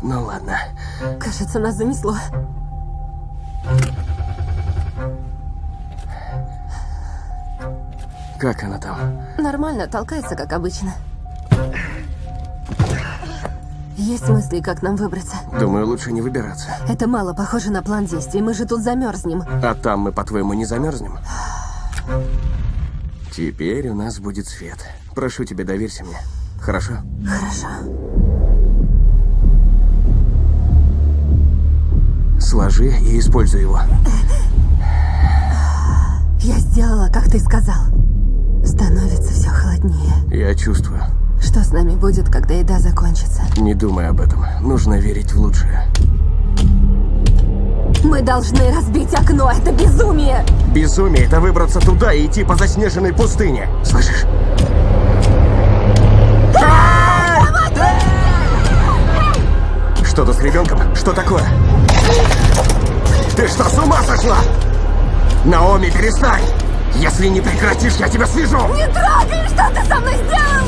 Ну ладно. Кажется, нас занесло. Как она там? Нормально, толкается, как обычно. Есть мысли, как нам выбраться? Думаю, лучше не выбираться. Это мало похоже на план действий. Мы же тут замерзнем. А там мы, по-твоему, не замерзнем? Теперь у нас будет свет. Прошу тебя, доверься мне. Хорошо? Хорошо. Сложи и используй его. Я сделала, как ты сказал. Становится все холоднее. Я чувствую. Что с нами будет, когда еда закончится? Не думай об этом. Нужно верить в лучшее. Мы должны разбить окно, это безумие! Безумие — это выбраться туда и идти по заснеженной пустыне. Слышишь? Что-то с ребенком? Что такое? Ты что, с ума сошла? Наоми, перестань! Если не прекратишь, я тебя свяжу! Не трогай! Что ты со мной сделал?